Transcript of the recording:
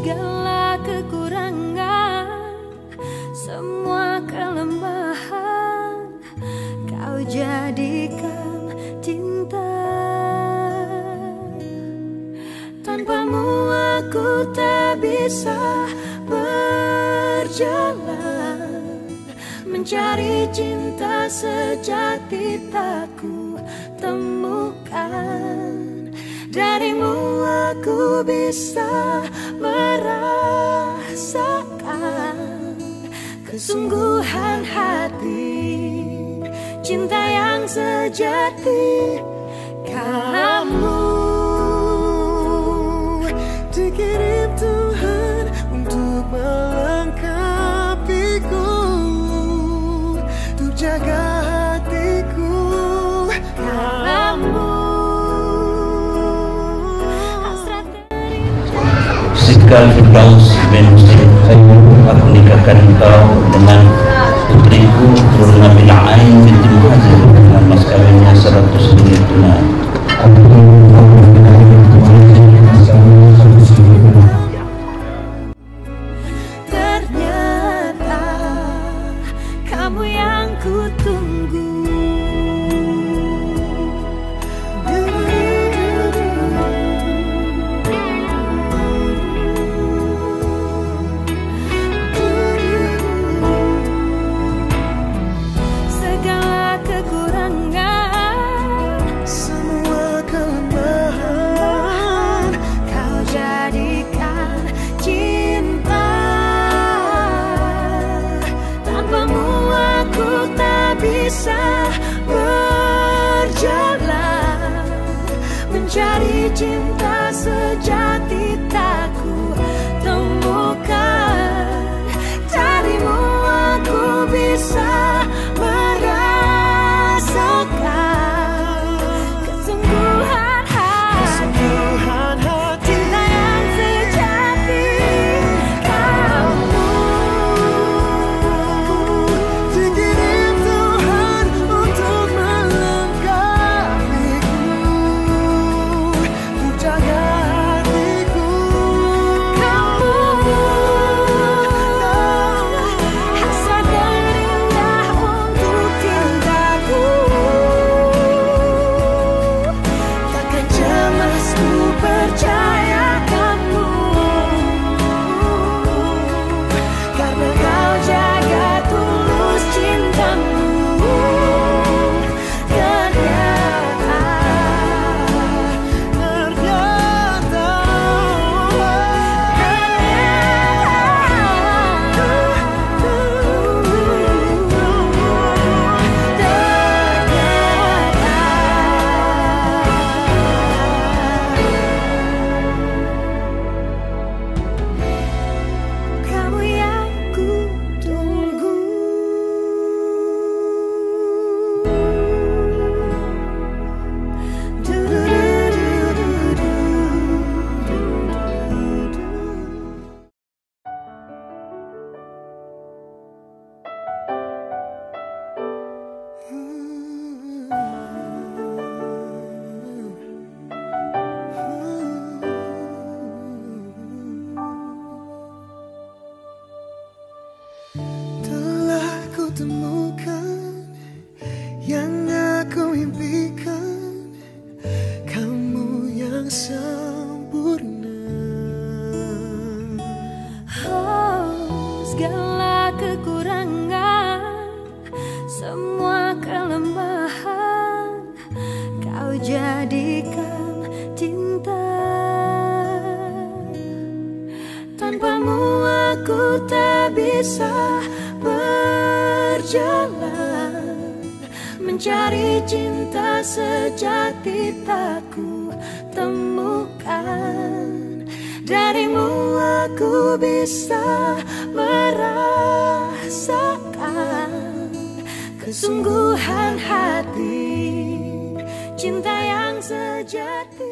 segala kekurangan, semua kelemahan, kau jadikan cinta. Tanpamu aku tak bisa berjalan Mencari cinta sejati tak ku temukan aku bisa merasakan Kesungguhan hati Cinta yang sejati. Kamu Sikal Firdaus bin Muslim Aku nikahkan engkau dengan putriku Turun Nabi Ain binti Muhazir Dengan mas kawinnya 100 dunia tunai Mencari cinta sejati Aku tak bisa berjalan, mencari cinta sejati tak ku temukan. Darimu aku bisa merasakan kesungguhan hati cinta yang sejati.